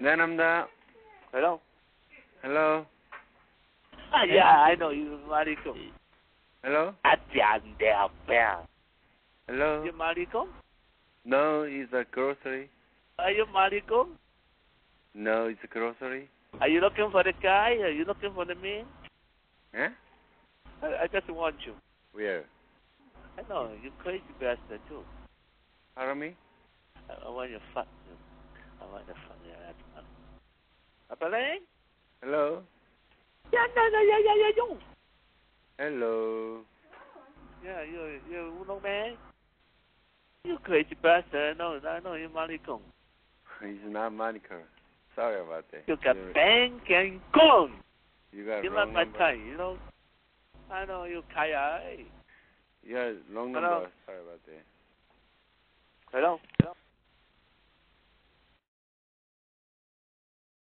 Ganamda. Hello. Hello. Ah, yeah, I know you, Marico. Hello. Hello. You Marico? No, it's a grocery. Are you Marico? No, it's a grocery. Are you looking for the guy? Are you looking for the man? Huh? I, I just want you. Where? I know you crazy bastard too. Pardon me? I, I want your fuck. I want you fuck you. Apa lain? Hello. Yeah, no, no, yeah, yeah, yeah, you. Hello. Yeah, you, you, no man. You crazy bastard. No, I know you Mariko. It's not Monica. Sorry about that. You got You're- bang and gone. You got You wrong like my time, you know. I know you kaya. You got wrong Hello? Sorry about that. Hello?